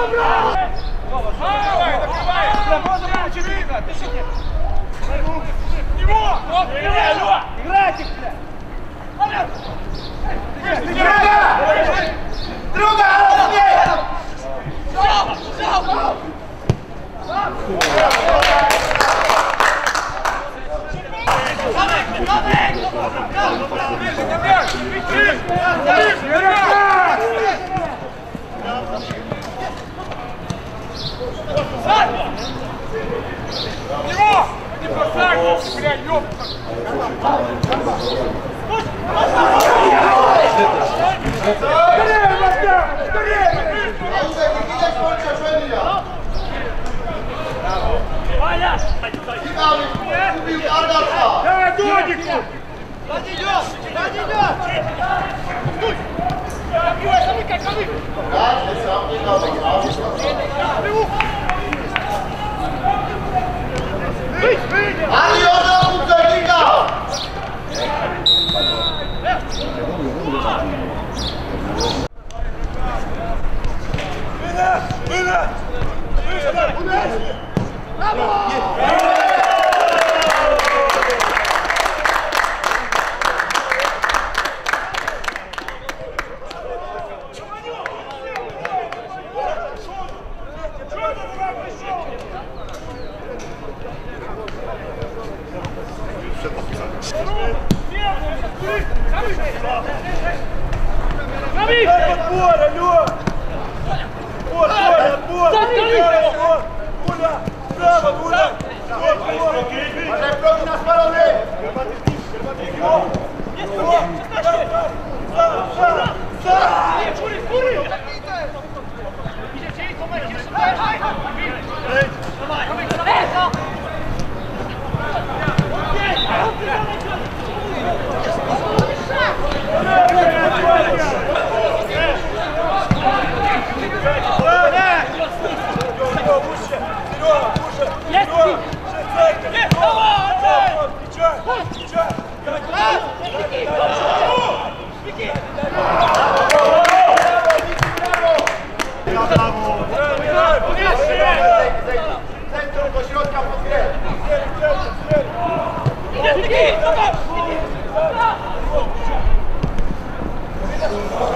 Hamra! Владику! Владимир! Владимир! Алло! Thank you.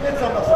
Nie co nas?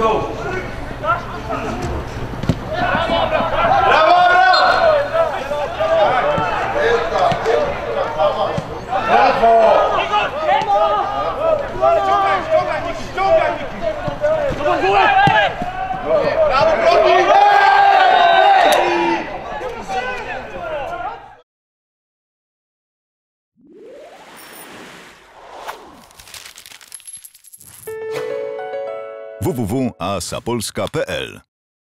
go. www.asapolska.pl